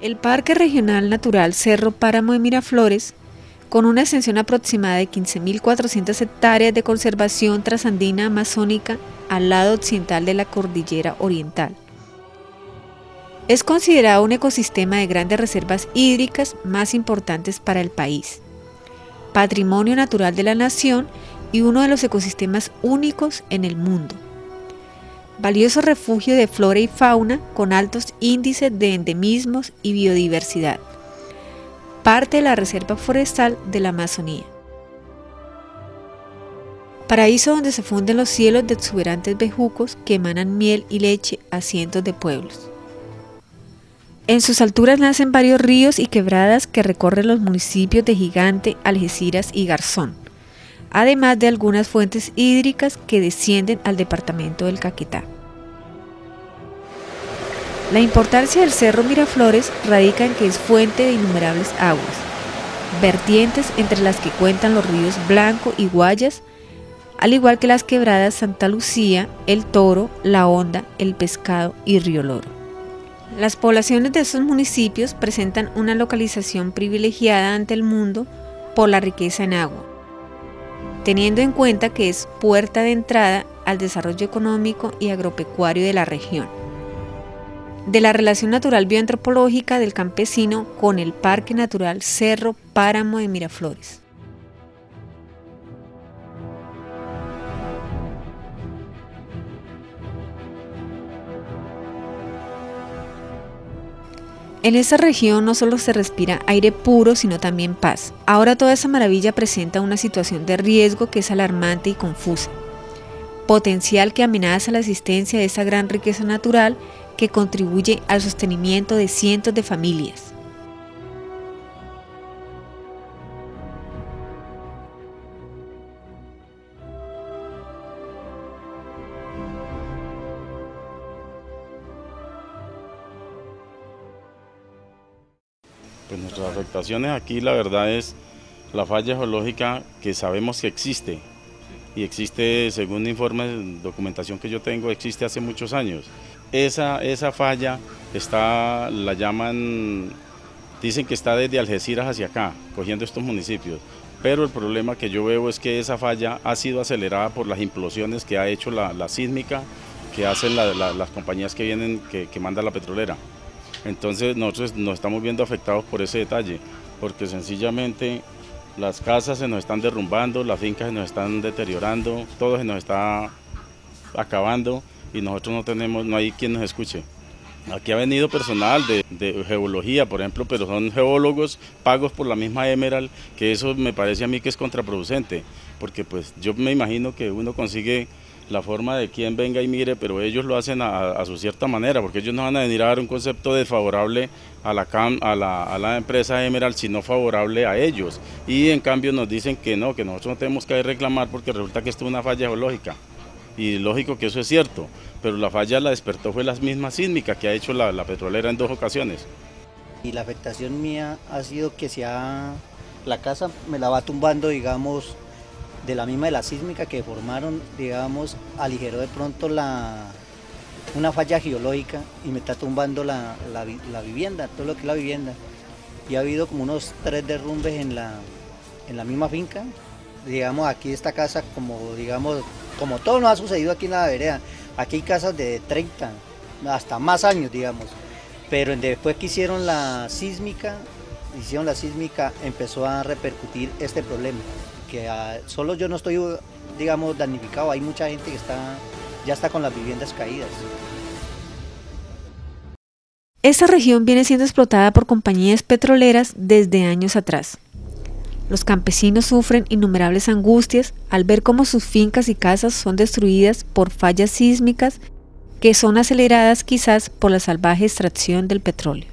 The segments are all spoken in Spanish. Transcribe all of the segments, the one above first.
El Parque Regional Natural Cerro Páramo de Miraflores, con una extensión aproximada de 15.400 hectáreas de conservación trasandina amazónica al lado occidental de la cordillera oriental. Es considerado un ecosistema de grandes reservas hídricas más importantes para el país, patrimonio natural de la nación y uno de los ecosistemas únicos en el mundo valioso refugio de flora y fauna con altos índices de endemismos y biodiversidad, parte de la Reserva Forestal de la Amazonía. Paraíso donde se funden los cielos de exuberantes bejucos que emanan miel y leche a cientos de pueblos. En sus alturas nacen varios ríos y quebradas que recorren los municipios de Gigante, Algeciras y Garzón además de algunas fuentes hídricas que descienden al departamento del Caquetá. La importancia del Cerro Miraflores radica en que es fuente de innumerables aguas, vertientes entre las que cuentan los ríos Blanco y Guayas, al igual que las quebradas Santa Lucía, El Toro, La Honda, El Pescado y Río Loro. Las poblaciones de estos municipios presentan una localización privilegiada ante el mundo por la riqueza en agua, teniendo en cuenta que es puerta de entrada al desarrollo económico y agropecuario de la región. De la relación natural bioantropológica del campesino con el Parque Natural Cerro Páramo de Miraflores. En esa región no solo se respira aire puro, sino también paz. Ahora toda esa maravilla presenta una situación de riesgo que es alarmante y confusa. Potencial que amenaza la existencia de esa gran riqueza natural que contribuye al sostenimiento de cientos de familias. Pues nuestras afectaciones aquí la verdad es la falla geológica que sabemos que existe y existe según informes, documentación que yo tengo, existe hace muchos años. Esa, esa falla está, la llaman, dicen que está desde Algeciras hacia acá, cogiendo estos municipios, pero el problema que yo veo es que esa falla ha sido acelerada por las implosiones que ha hecho la, sísmica que hacen las compañías que vienen, que, que manda la petrolera. Entonces nosotros nos estamos viendo afectados por ese detalle, porque sencillamente las casas se nos están derrumbando, las fincas se nos están deteriorando, todo se nos está acabando y nosotros no tenemos, no hay quien nos escuche. Aquí ha venido personal de, de, geología, por ejemplo, pero son geólogos pagos por la misma Emerald, que eso me parece a mí que es contraproducente, porque pues yo me imagino que uno consigue la forma de quien venga y mire, pero ellos lo hacen a, su cierta manera, porque ellos no van a venir a dar un concepto desfavorable a la, a la, a la empresa Emerald, sino favorable a ellos. Y en cambio nos dicen que no, que nosotros no tenemos que reclamar porque resulta que esto es una falla geológica. Y lógico que eso es cierto, pero la falla la despertó fue la misma sísmica que ha hecho la, la petrolera en dos ocasiones. Y la afectación mía ha sido que se ha, la casa me la va tumbando, digamos, de la misma de la sísmica que formaron, digamos, aligeró de pronto la, una falla geológica y me está tumbando la, vivienda, todo lo que es la vivienda. Y ha habido como unos tres derrumbes en la, en la misma finca. Digamos, aquí esta casa, como digamos, como todo nos ha sucedido aquí en la vereda, aquí hay casas de 30, hasta más años, digamos. Pero después que hicieron la sísmica, hicieron la sísmica, empezó a repercutir este problema que ah, solo yo no estoy, digamos, damnificado, hay mucha gente que está, ya está con las viviendas caídas. Esta región viene siendo explotada por compañías petroleras desde años atrás. Los campesinos sufren innumerables angustias al ver cómo sus fincas y casas son destruidas por fallas sísmicas que son aceleradas quizás por la salvaje extracción del petróleo.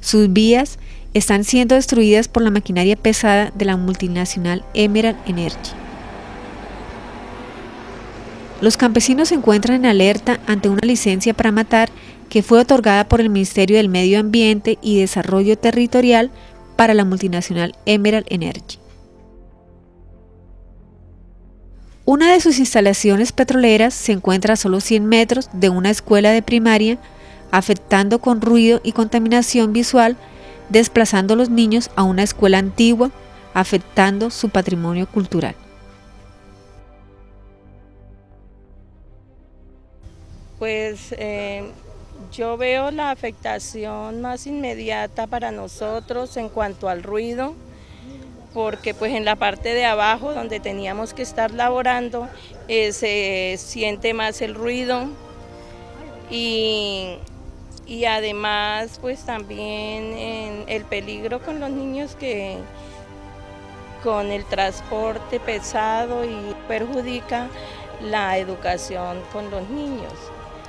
Sus vías están siendo destruidas por la maquinaria pesada de la multinacional Emerald Energy. Los campesinos se encuentran en alerta ante una licencia para matar que fue otorgada por el Ministerio del Medio Ambiente y Desarrollo Territorial para la multinacional Emerald Energy. Una de sus instalaciones petroleras se encuentra a solo 100 metros de una escuela de primaria afectando con ruido y contaminación visual, desplazando los niños a una escuela antigua, afectando su patrimonio cultural. Pues eh, yo veo la afectación más inmediata para nosotros en cuanto al ruido, porque pues en la parte de abajo donde teníamos que estar laborando eh, se siente más el ruido y, además pues también el peligro con los niños que con el transporte pesado y perjudica la educación con los niños.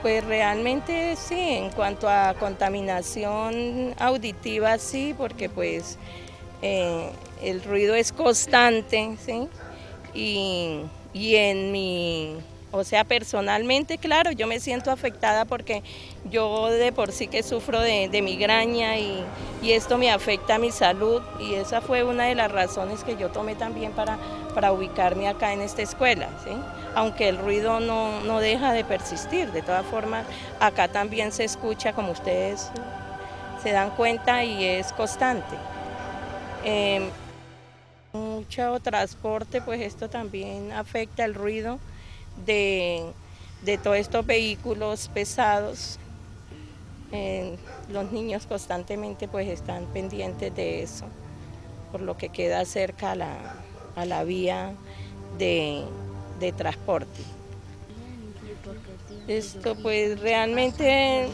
Pues realmente sí, en cuanto a contaminación auditiva sí, porque pues eh, el ruido es constante, ¿sí? Y, y en mi o sea, personalmente, claro, yo me siento afectada porque yo de por sí que sufro de, migraña y, esto me afecta a mi salud y esa fue una de las razones que yo tomé también para, ubicarme acá en esta escuela, ¿sí? aunque el ruido no, deja de persistir, de todas formas acá también se escucha como ustedes se dan cuenta y es constante. Em, mucho transporte, pues esto también afecta el ruido de, todos estos vehículos pesados. los niños constantemente pues están pendientes de eso, por lo que queda cerca a la, a la vía de, transporte. Esto pues realmente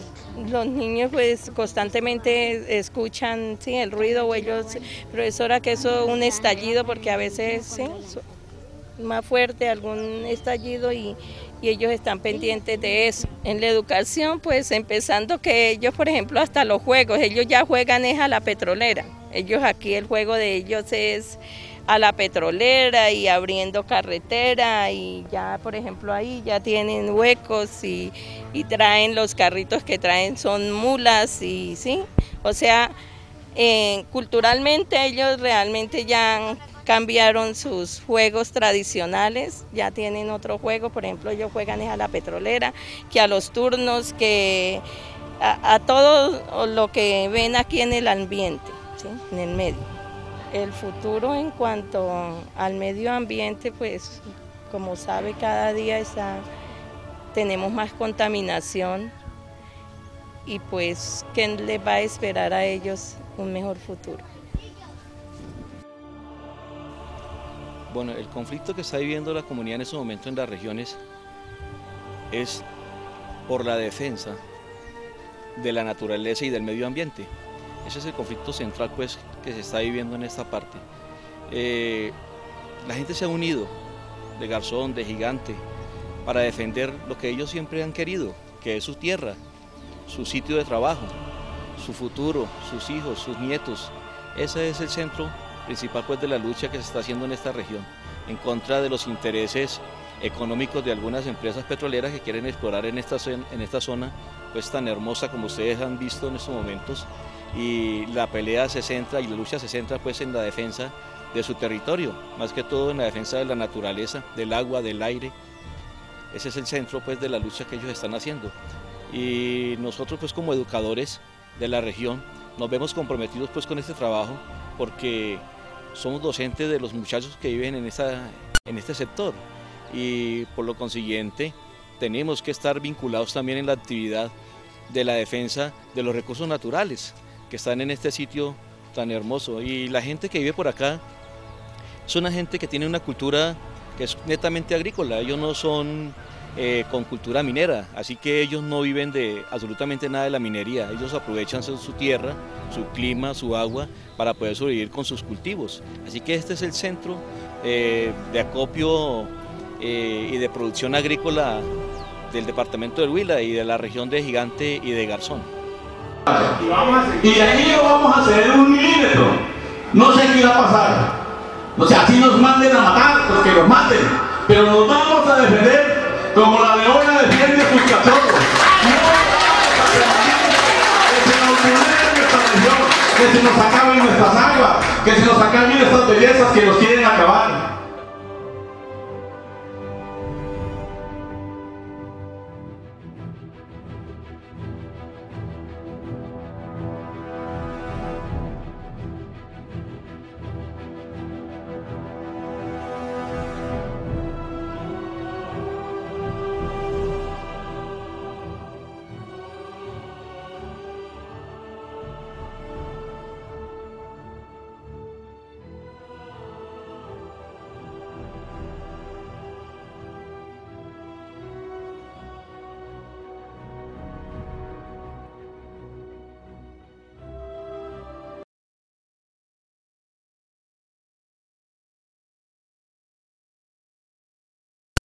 los niños pues constantemente escuchan sí, el ruido o ellos, profesora que eso es un estallido porque a veces sí, más fuerte, algún estallido y, ellos están pendientes de eso. En la educación, pues empezando que ellos, por ejemplo, hasta los juegos, ellos ya juegan es a la petrolera. Ellos aquí el juego de ellos es a la petrolera y abriendo carretera y ya, por ejemplo, ahí ya tienen huecos y, y traen los carritos que traen son mulas y sí, o sea, eh, culturalmente ellos realmente ya cambiaron sus juegos tradicionales, ya tienen otro juego, por ejemplo, ellos juegan a la petrolera, que a los turnos, que a, todo lo que ven aquí en el ambiente, en el medio. El futuro en cuanto al medio ambiente, pues como sabe, cada día está, tenemos más contaminación y pues, ¿qué les va a esperar a ellos un mejor futuro? Bueno, el conflicto que está viviendo la comunidad en estos momentos en las regiones es por la defensa de la naturaleza y del medio ambiente. Ese es el conflicto central pues, que se está viviendo en esta parte. Eh, la gente se ha unido de Garzón, de Gigante, para defender lo que ellos siempre han querido, que es su tierra, su sitio de trabajo, su futuro, sus hijos, sus nietos. Ese es el centro principal pues de la lucha que se está haciendo en esta región, en contra de los intereses económicos de algunas empresas petroleras que quieren explorar en esta, en esta zona pues tan hermosa como ustedes han visto en estos momentos y la pelea se centra y la lucha se centra pues en la defensa de su territorio, más que todo en la defensa de la naturaleza, del agua, del aire. Ese es el centro pues de la lucha que ellos están haciendo. Y nosotros pues como educadores de la región nos vemos comprometidos pues con este trabajo porque somos docentes de los muchachos que viven en, en este sector y por lo consiguiente tenemos que estar vinculados también en la actividad de la defensa de los recursos naturales que están en este sitio tan hermoso. Y la gente que vive por acá es una gente que tiene una cultura que es netamente agrícola, ellos no son eh, con cultura minera, así que ellos no viven de absolutamente nada de la minería, ellos aprovechan su, tierra, su clima, su agua para poder sobrevivir con sus cultivos. Así que este es el centro eh, de acopio eh, y de producción agrícola del departamento del Huila y de la región de Gigante y de Garzón. Y no vamos a ceder un milímetro. No sé qué va a pasar. O sea, si nos manden a matar, pues que nos maten. Pero nos vamos a defender como la leona defiende sus cachorros. Que se nos vulnere nuestra región, que se nos acaben nuestras aguas, que se nos acaben estas bellezas que nos quieren acabar.